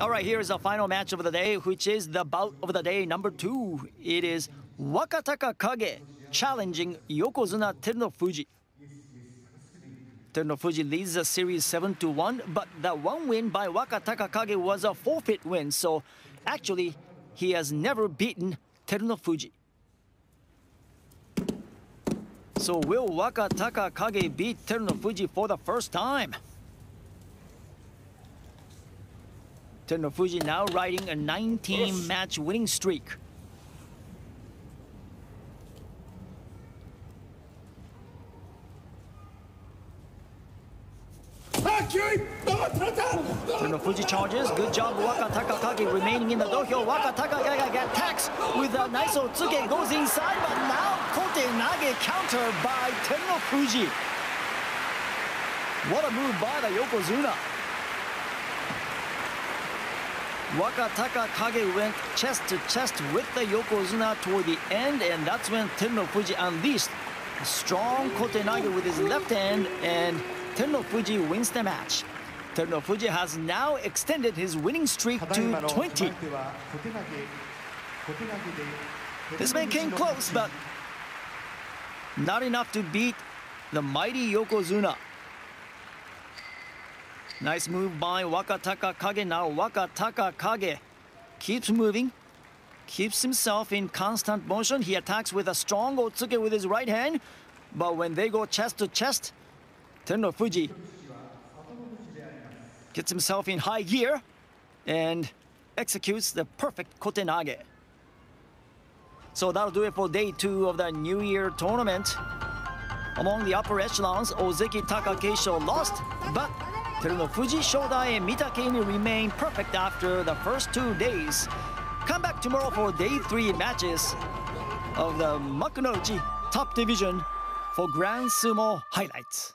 All right, here is the final match of the day, which is the bout of the day number two. It is Wakatakakage challenging Yokozuna Terunofuji. Terunofuji leads the series 7 to 1, but that one win by Wakatakakage was a forfeit win, so actually he has never beaten Terunofuji. So will Wakatakakage beat Terunofuji for the first time? Terunofuji now riding a 19 match winning streak. Terunofuji charges. Good job, Wakatakakage remaining in the dohyo. Wakatakakage attacks with a nice Otsuke, goes inside, but now Kote Nage counter by Terunofuji. What a move by the Yokozuna. Wakatakakage went chest to chest with the Yokozuna toward the end, and that's when Terunofuji unleashed a strong Kotenage with his left hand, and Terunofuji wins the match. Terunofuji has now extended his winning streak to 20. This man came close, but not enough to beat the mighty Yokozuna. Nice move by Wakatakakage. Now Wakatakakage keeps moving, keeps himself in constant motion. He attacks with a strong Otsuke with his right hand, but when they go chest to chest, Terunofuji gets himself in high gear and executes the perfect Kotenage. So that'll do it for day two of the New Year tournament. Among the upper echelons, Ozeki Takakeisho lost, but Terunofuji, Shodai, and Mitakeumi remain perfect after the first two days. Come back tomorrow for day three matches of the Makunouchi Top Division for Grand Sumo highlights.